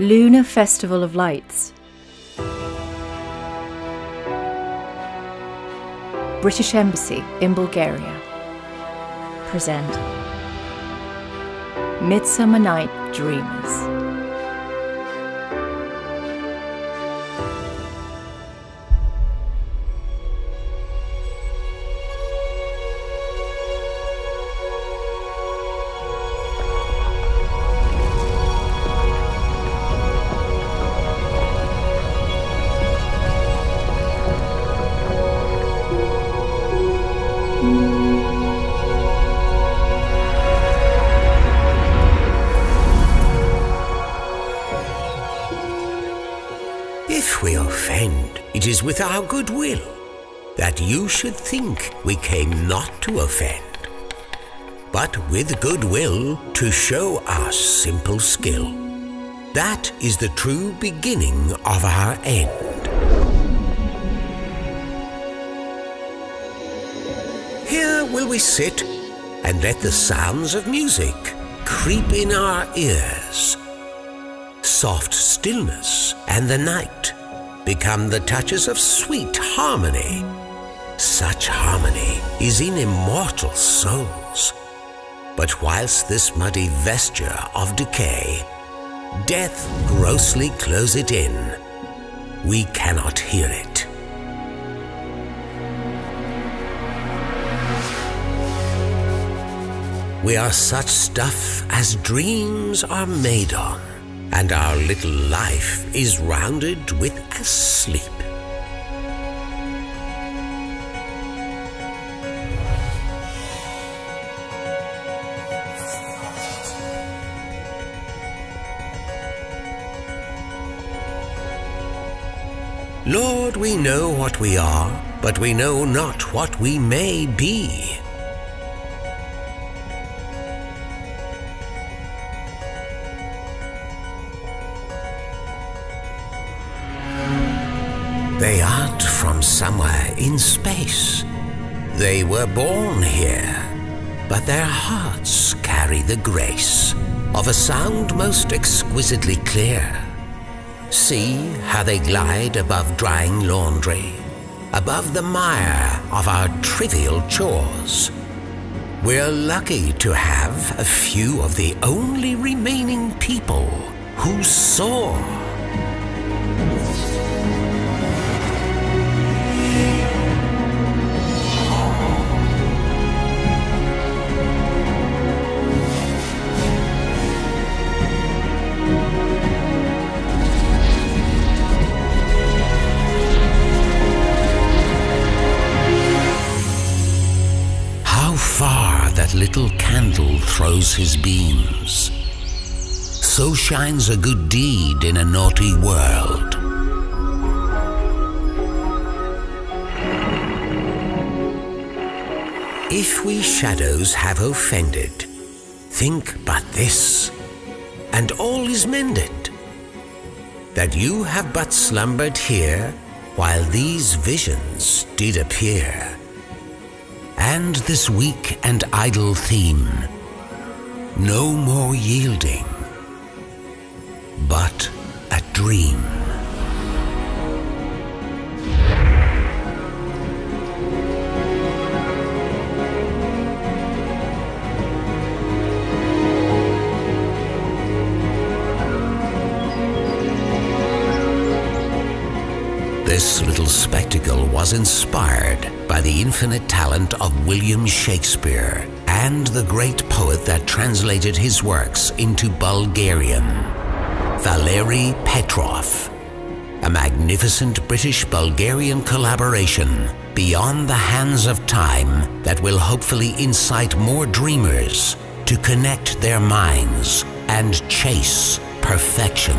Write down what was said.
Lunar Festival of Lights. British Embassy in Bulgaria present Midsummer Night Dreamers. It is with our good will, that you should think we came not to offend, but with good will to show our simple skill. That is the true beginning of our end. Here will we sit and let the sounds of music creep in our ears. Soft stillness and the night become the touches of sweet harmony. Such harmony is in immortal souls. But whilst this muddy vesture of decay, death grossly close it in, we cannot hear it. We are such stuff as dreams are made on, and our little life is rounded with a sleep. Lord, we know what we are, but we know not what we may be. They aren't from somewhere in space. They were born here, but their hearts carry the grace of a sound most exquisitely clear. See how they glide above drying laundry, above the mire of our trivial chores. We're lucky to have a few of the only remaining people who soar. That little candle throws his beams. So shines a good deed in a naughty world. If we shadows have offended, think but this, and all is mended. That you have but slumbered here while these visions did appear and this weak and idle theme. No more yielding, but a dream. This little spectacle was inspired by the infinite talent of William Shakespeare and the great poet that translated his works into Bulgarian, Valeri Petrov. A magnificent British Bulgarian collaboration beyond the hands of time that will hopefully incite more dreamers to connect their minds and chase perfection.